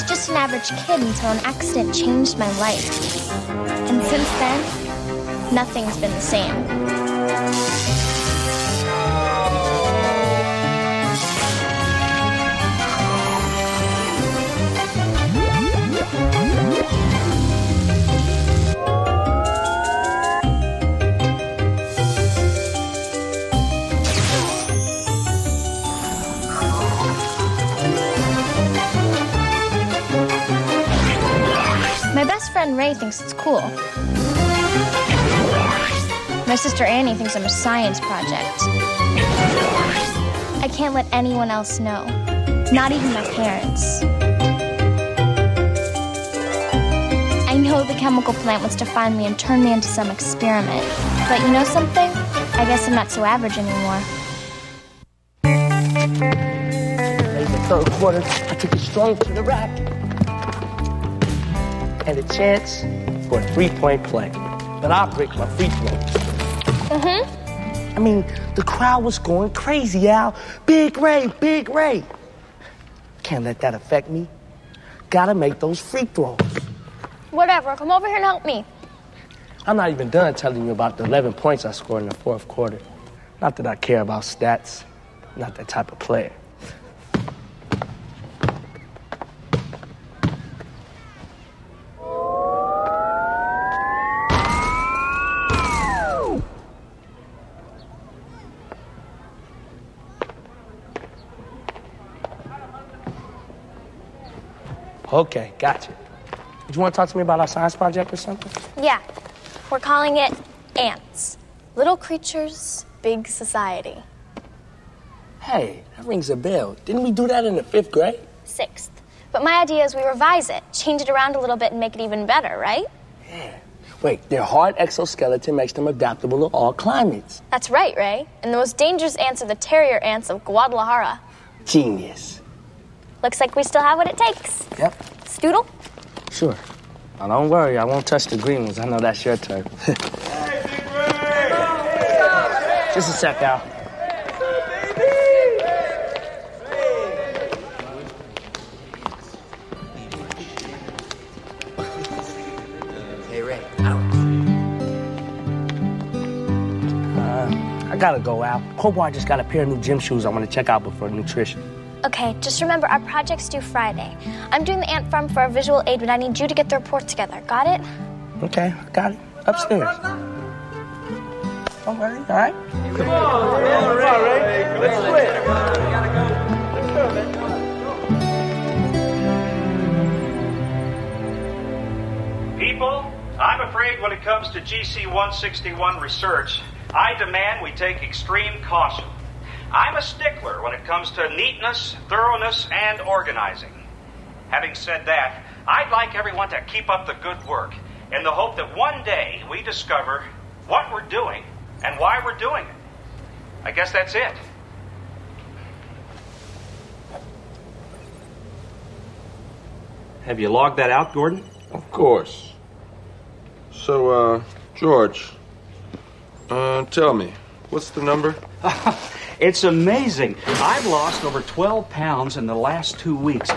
was just an average kid until an accident changed my life. And since then, nothing's been the same. Friend Ray thinks it's cool. My sister Annie thinks I'm a science project. I can't let anyone else know, not even my parents. I know the chemical plant wants to find me and turn me into some experiment. But you know something? I guess I'm not so average anymore. In the third quarter, I took it strong to the rack. And a chance for a three-point play. But I break my free throw. Mm-hmm. I mean, the crowd was going crazy, Al. Big Ray, Big Ray. Can't let that affect me. Gotta make those free throws. Whatever, come over here and help me. I'm not even done telling you about the 11 points I scored in the fourth quarter. Not that I care about stats. Not that type of player. Okay, gotcha. Did you want to talk to me about our science project or something? Yeah, we're calling it ants. Little creatures, big society. Hey, that rings a bell. Didn't we do that in the fifth grade? Sixth. But my idea is we revise it, change it around a little bit, and make it even better, right? Yeah. Wait, their hard exoskeleton makes them adaptable to all climates. That's right, Ray. And the most dangerous ants are the terrier ants of Guadalajara. Genius. Looks like we still have what it takes. Yep, Scoodle? sure. Now don't worry, I won't touch the green ones. I know that's your turn. Just a sec, Al. Hey, Ray. Uh, I gotta go, Al. Cobra just got a pair of new gym shoes I want to check out before nutrition. Okay, just remember our project's due Friday. I'm doing the ant farm for our visual aid, but I need you to get the report together. Got it? Okay, got it. Upstairs. Okay. All right. Let's Don't worry, all right? People, I'm afraid when it comes to GC 161 research, I demand we take extreme caution. I'm a stickler when it comes to neatness, thoroughness, and organizing. Having said that, I'd like everyone to keep up the good work in the hope that one day we discover what we're doing and why we're doing it. I guess that's it. Have you logged that out, Gordon? Of course. So, uh, George, uh, tell me, what's the number? It's amazing. I've lost over 12 pounds in the last two weeks.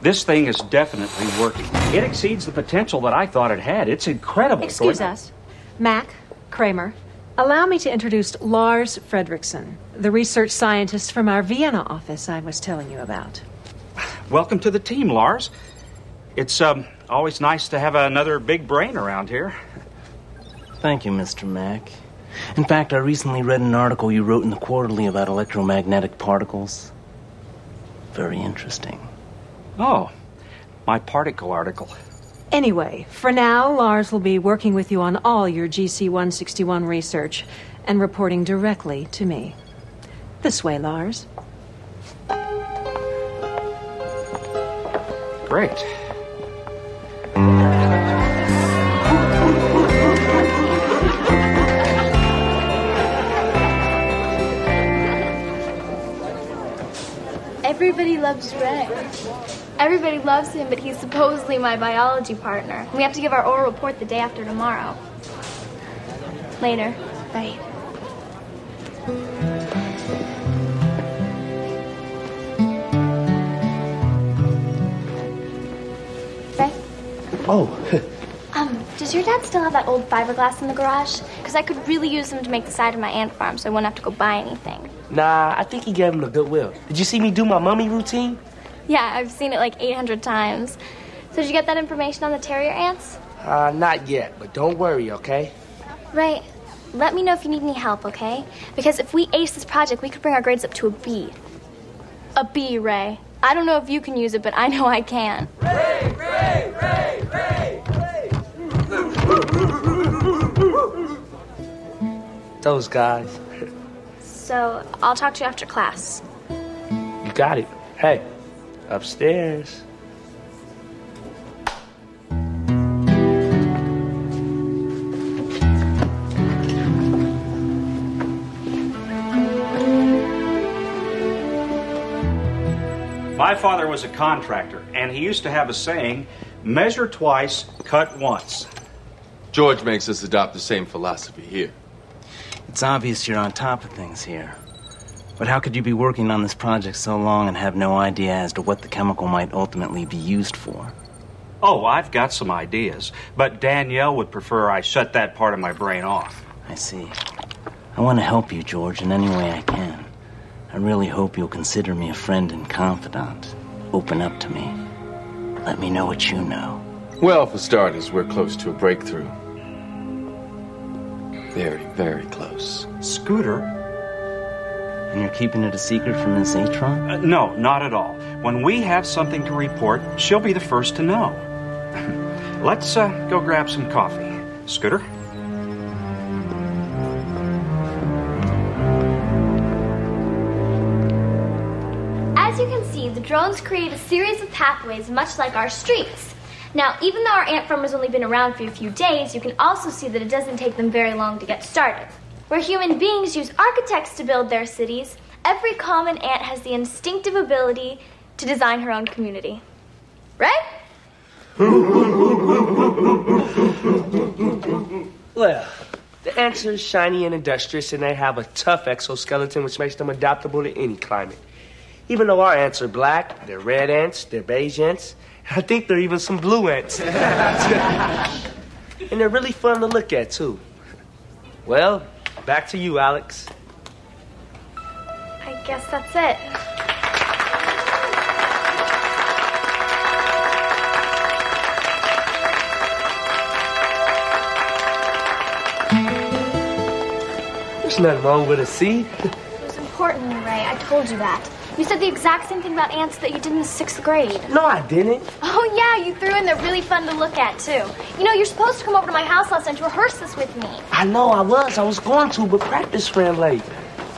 This thing is definitely working. It exceeds the potential that I thought it had. It's incredible. Excuse Gordon. us. Mack, Kramer, allow me to introduce Lars Fredrickson, the research scientist from our Vienna office I was telling you about. Welcome to the team, Lars. It's um, always nice to have another big brain around here. Thank you, Mr. Mack. In fact, I recently read an article you wrote in the Quarterly about electromagnetic particles. Very interesting. Oh, my particle article. Anyway, for now, Lars will be working with you on all your GC 161 research and reporting directly to me. This way, Lars. Great. Everybody loves Ray. Everybody loves him, but he's supposedly my biology partner. We have to give our oral report the day after tomorrow. Later. Bye. Oh, Um, does your dad still have that old fiberglass in the garage? Because I could really use them to make the side of my ant farm so I wouldn't have to go buy anything. Nah, I think he gave him the goodwill. Did you see me do my mummy routine? Yeah, I've seen it like 800 times. So did you get that information on the terrier ants? Uh, not yet, but don't worry, okay? Ray, let me know if you need any help, okay? Because if we ace this project, we could bring our grades up to a B. A B, Ray. I don't know if you can use it, but I know I can. Ray, Ray, Ray, Ray, Ray. Those guys. So I'll talk to you after class. You got it. Hey, upstairs. My father was a contractor, and he used to have a saying measure twice, cut once. George makes us adopt the same philosophy here. It's obvious you're on top of things here. But how could you be working on this project so long and have no idea as to what the chemical might ultimately be used for? Oh, I've got some ideas, but Danielle would prefer I shut that part of my brain off. I see. I want to help you, George, in any way I can. I really hope you'll consider me a friend and confidant. Open up to me. Let me know what you know. Well, for starters, we're close to a breakthrough. Very, very close. Scooter? And you're keeping it a secret from Miss Atron? Uh, no, not at all. When we have something to report, she'll be the first to know. Let's uh, go grab some coffee. Scooter? As you can see, the drones create a series of pathways much like our streets. Now, even though our ant farm has only been around for a few days, you can also see that it doesn't take them very long to get started. Where human beings use architects to build their cities, every common ant has the instinctive ability to design her own community. Right? Well, the ants are shiny and industrious, and they have a tough exoskeleton which makes them adaptable to any climate. Even though our ants are black, they're red ants, they're beige ants, I think there are even some blue ants. and they're really fun to look at, too. Well, back to you, Alex. I guess that's it. There's nothing wrong with a C. It was important, Ray. I told you that. You said the exact same thing about ants that you did in the sixth grade. No, I didn't. Oh, yeah, you threw in they're really fun to look at, too. You know, you're supposed to come over to my house last night to rehearse this with me. I know I was. I was going to, but practice ran late.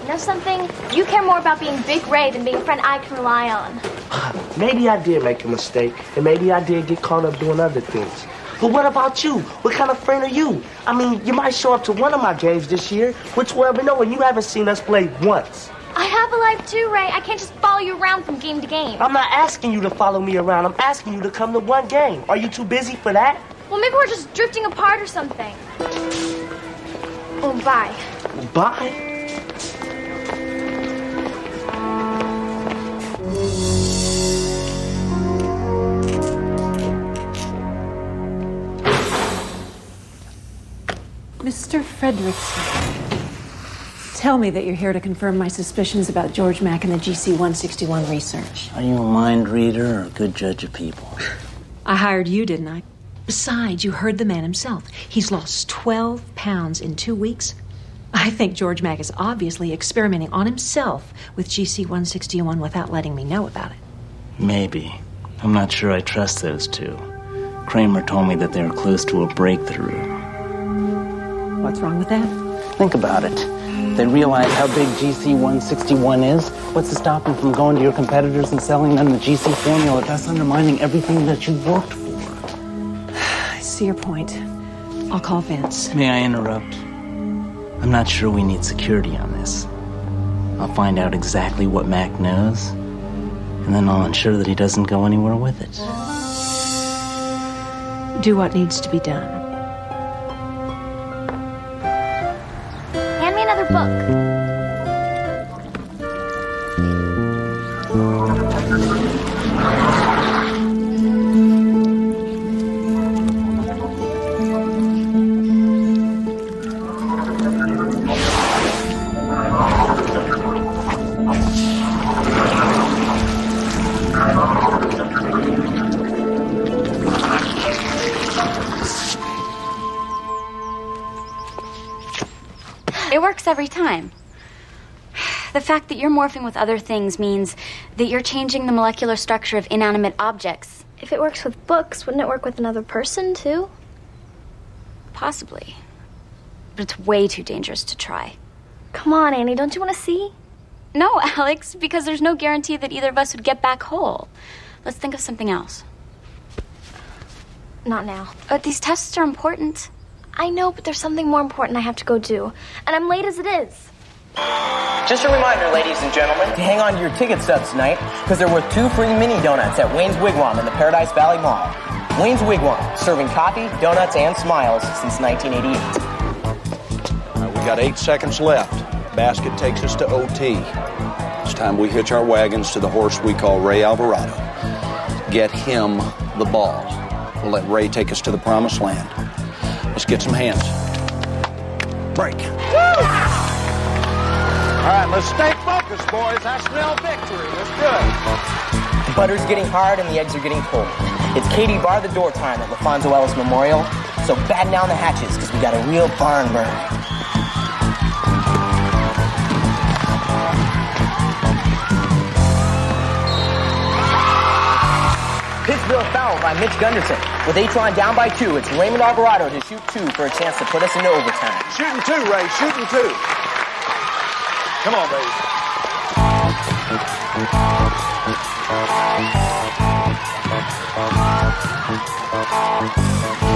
You know something? You care more about being Big Ray than being a friend I can rely on. Maybe I did make a mistake, and maybe I did get caught up doing other things. But what about you? What kind of friend are you? I mean, you might show up to one of my games this year, which will ever know, oh, and you haven't seen us play once. I have a life too, Ray. I can't just follow you around from game to game. I'm not asking you to follow me around. I'm asking you to come to one game. Are you too busy for that? Well, maybe we're just drifting apart or something. Oh, bye. Bye. Mr. Fredrickson, tell me that you're here to confirm my suspicions about George Mack and the GC 161 research. Are you a mind reader or a good judge of people? I hired you, didn't I? Besides, you heard the man himself. He's lost 12 pounds in two weeks. I think George Mack is obviously experimenting on himself with GC 161 without letting me know about it. Maybe. I'm not sure I trust those two. Kramer told me that they were close to a breakthrough. What's wrong with that? Think about it. They realize how big GC 161 is. What's to stop them from going to your competitors and selling them the GC formula, thus undermining everything that you worked for? I see your point. I'll call Vince. May I interrupt? I'm not sure we need security on this. I'll find out exactly what Mack knows, and then I'll ensure that he doesn't go anywhere with it. Do what needs to be done. Book. That you're morphing with other things means that you're changing the molecular structure of inanimate objects. If it works with books, wouldn't it work with another person, too? Possibly. But it's way too dangerous to try. Come on, Annie, don't you want to see? No, Alex, because there's no guarantee that either of us would get back whole. Let's think of something else. Not now. But these tests are important. I know, but there's something more important I have to go do. And I'm late as it is. Just a reminder, ladies and gentlemen, to hang on to your ticket stubs tonight, because they're worth two free mini donuts at Wayne's Wigwam in the Paradise Valley Mall. Wayne's Wigwam, serving coffee, donuts, and smiles since 1988. Uh, we got eight seconds left. Basket takes us to OT. It's time we hitch our wagons to the horse we call Ray Alvarado. Get him the ball. We'll let Ray take us to the promised land. Let's get some hands. Break. All right, let's stay focused, boys. I smell victory. Let's do it. Butter's getting hard and the eggs are getting cold. It's Katie bar the door time at LaFonso Ellis Memorial, so batten down the hatches because we got a real barn burner. Pittsville foul by Mitch Gunderson. With Atron down by two, it's Raymond Alvarado to shoot two for a chance to put us into overtime. Shooting two, Ray. Shooting two. Come on, baby. All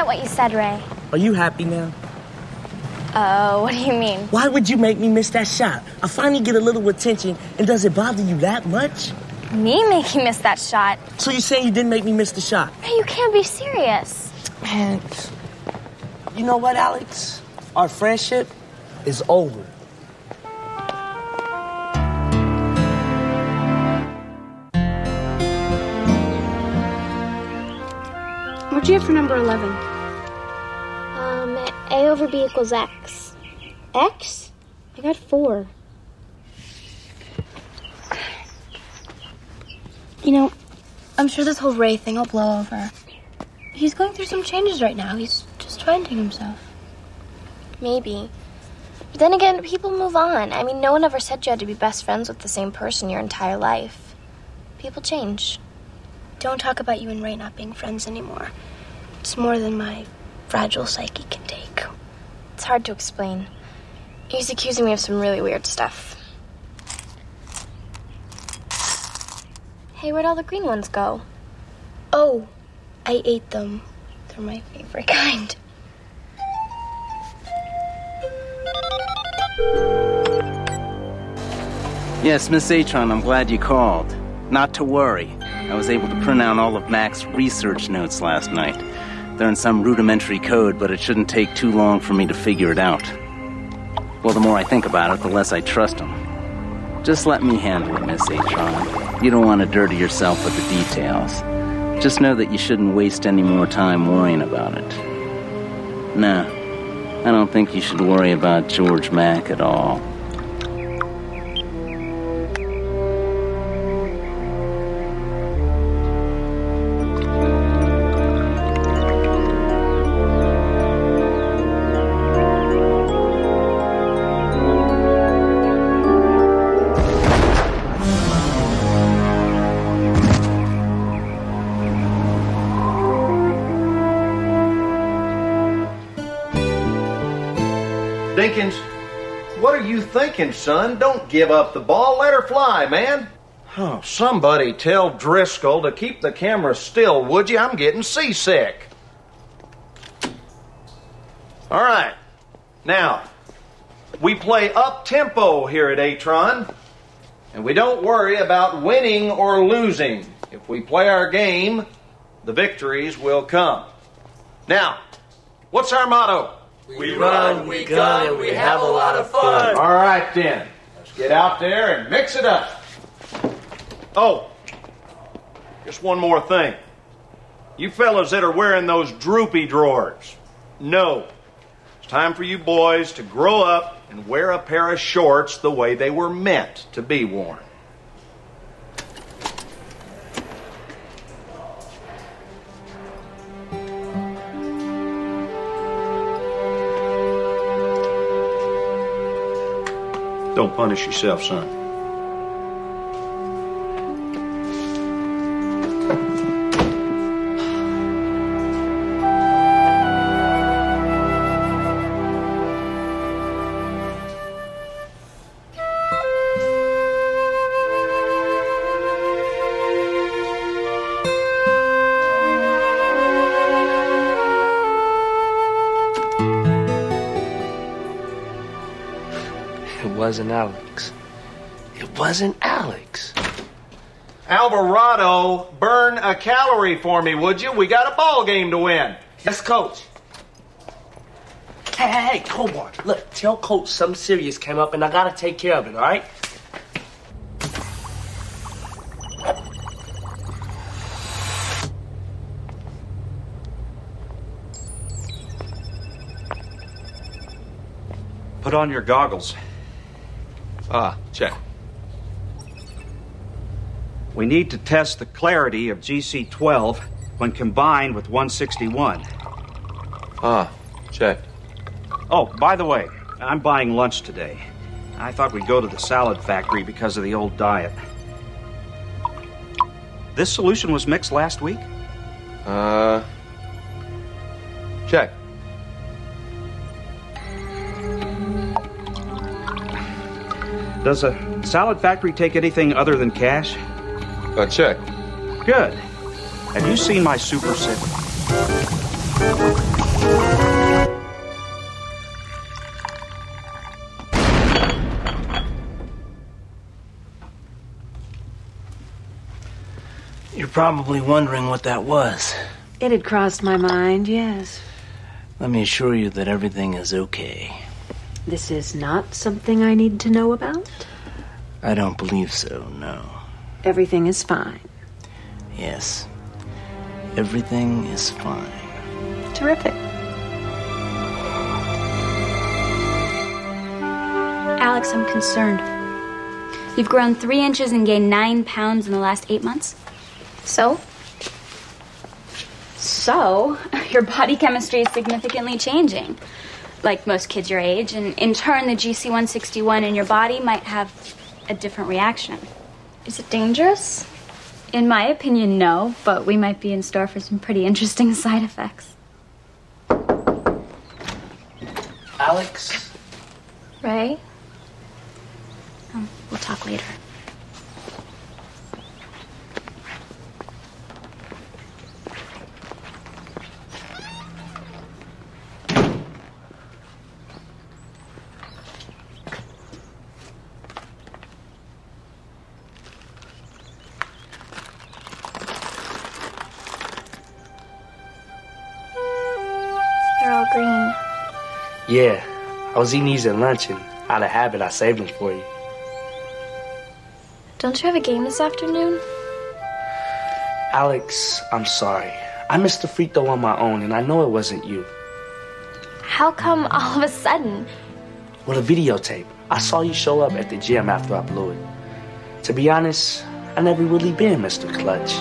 I was what you said, Ray. Are you happy now? Oh, what do you mean? Why would you make me miss that shot? I finally get a little attention, and does it bother you that much? Me make you miss that shot? So you're saying you didn't make me miss the shot? Ray, you can't be serious. Man, you know what, Alex? Our friendship is over. What'd you have for number 11? A over B equals X. X? I got 4. You know, I'm sure this whole Ray thing will blow over. He's going through some changes right now. He's just finding himself. Maybe. But then again, people move on. I mean, no one ever said you had to be best friends with the same person your entire life. People change. Don't talk about you and Ray not being friends anymore. It's more than my fragile psyche can take. It's hard to explain. He's accusing me of some really weird stuff. Hey, where'd all the green ones go? Oh, I ate them. They're my favorite kind. Yes, Miss Atron, I'm glad you called. Not to worry. I was able to print out all of Mack's research notes last night. In some rudimentary code, but it shouldn't take too long for me to figure it out. Well, the more I think about it, the less I trust him. Just let me handle it, Miss Atron. You don't want to dirty yourself with the details. Just know that you shouldn't waste any more time worrying about it. Nah, I don't think you should worry about George Mack at all. Dinkins, what are you thinking, son? Don't give up the ball. Let her fly, man. Oh, somebody tell Driscoll to keep the camera still, would you? I'm getting seasick. All right. Now, we play up tempo here at Atron, and we don't worry about winning or losing. If we play our game, the victories will come. Now, what's our motto? We run, we gun, we have a lot of fun. All right, then. Let's get out there and mix it up. Oh, just one more thing. You fellas that are wearing those droopy drawers, no. It's time for you boys to grow up and wear a pair of shorts the way they were meant to be worn. Don't punish yourself, son. Wasn't Alex. It wasn't Alex. Alvarado, burn a calorie for me, would you? We got a ball game to win. Yes, coach. Hey, hey, hey, Cobart. Look, tell coach something serious came up and I gotta take care of it, all right? Put on your goggles. Ah, check. We need to test the clarity of GC 12 when combined with 161. Ah, check. Oh, by the way, I'm buying lunch today. I thought we'd go to the salad factory because of the old diet. This solution was mixed last week? Uh, check. Does a salad factory take anything other than cash? A check. Good. Have you seen my super set? You're probably wondering what that was. It had crossed my mind, yes. Let me assure you that everything is okay. This is not something I need to know about. I don't believe so, no. Everything is fine. Yes. Everything is fine. Terrific. Alex, I'm concerned. You've grown three inches and gained nine pounds in the last eight months. So? So, your body chemistry is significantly changing. Like most kids your age, and in turn, the GC 161 in your body might have a different reaction. Is it dangerous? In my opinion, no, but we might be in store for some pretty interesting side effects. Alex? Ray? Um, we'll talk later. Yeah, I was eating these at lunch and out of habit I saved them for you. Don't you have a game this afternoon? Alex, I'm sorry. I missed the free throw on my own and I know it wasn't you. How come all of a sudden? With a videotape, I saw you show up at the gym after I blew it. To be honest, I never really been Mr. Clutch.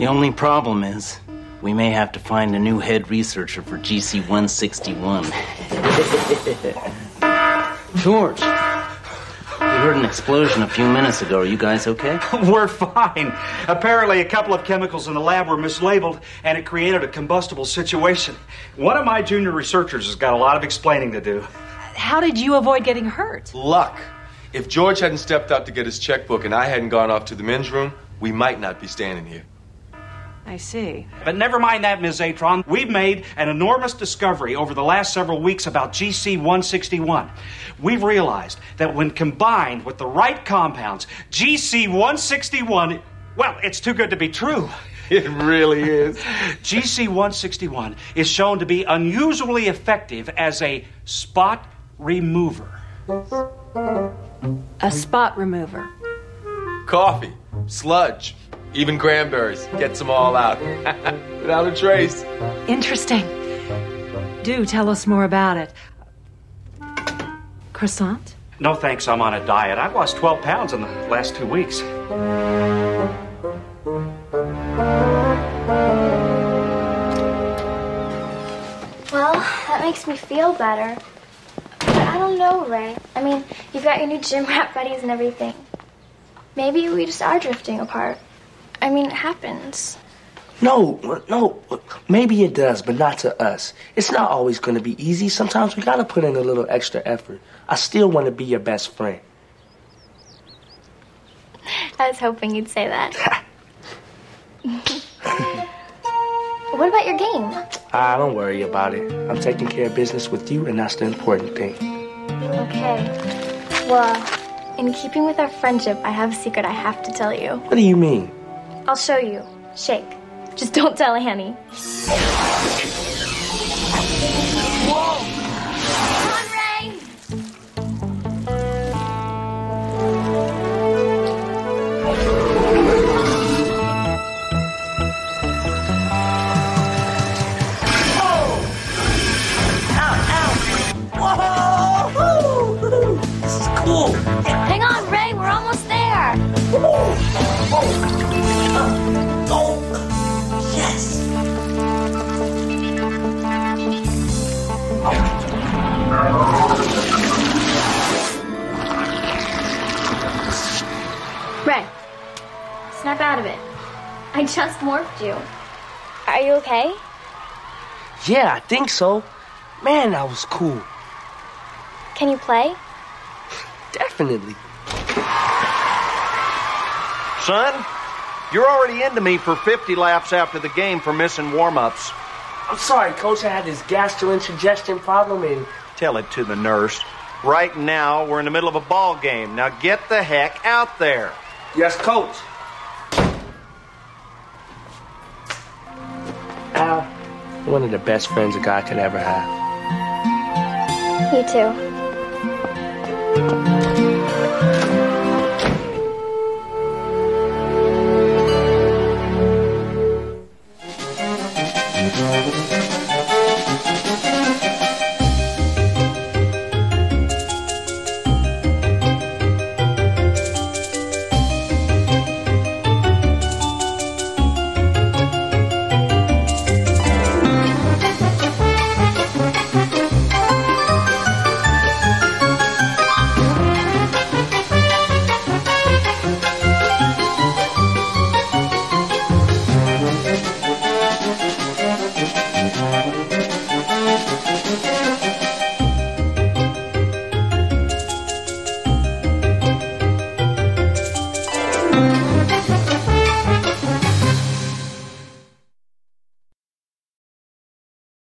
The only problem is, we may have to find a new head researcher for GC 161. George, you heard an explosion a few minutes ago. Are you guys okay? We're fine. Apparently, a couple of chemicals in the lab were mislabeled, and it created a combustible situation. One of my junior researchers has got a lot of explaining to do. How did you avoid getting hurt? Luck. If George hadn't stepped out to get his checkbook and I hadn't gone off to the men's room, we might not be standing here. I see. But never mind that, Ms. Atron. We've made an enormous discovery over the last several weeks about GC 161. We've realized that when combined with the right compounds, GC 161, well, it's too good to be true. It really is. GC 161 is shown to be unusually effective as a spot remover. A spot remover. Coffee, sludge, even cranberries. Gets them all out. Without a trace. Interesting. Do tell us more about it. Croissant? No thanks, I'm on a diet. I've lost 12 pounds in the last two weeks. Well, that makes me feel better. But I don't know, Ray. I mean, you've got your new gym rat buddies and everything. Maybe we just are drifting apart. I mean, it happens. No, no, maybe it does, but not to us. It's not always going to be easy. Sometimes we got to put in a little extra effort. I still want to be your best friend. I was hoping you'd say that. what about your game? Ah, don't worry about it. I'm taking care of business with you, and that's the important thing. Okay. Well, in keeping with our friendship, I have a secret I have to tell you. What do you mean? I'll show you. Shake. Just don't tell Annie. Whoa! Out of it. I just morphed you. Are you okay? Yeah, I think so. Man, that was cool. Can you play? Definitely. Son, you're already into me for 50 laps after the game for missing warm ups. I'm sorry, Coach. I had this gastroindigestion problem, and Tell it to the nurse. Right now, we're in the middle of a ball game. Now get the heck out there. yes, Coach. One of the best friends a guy could ever have. You too.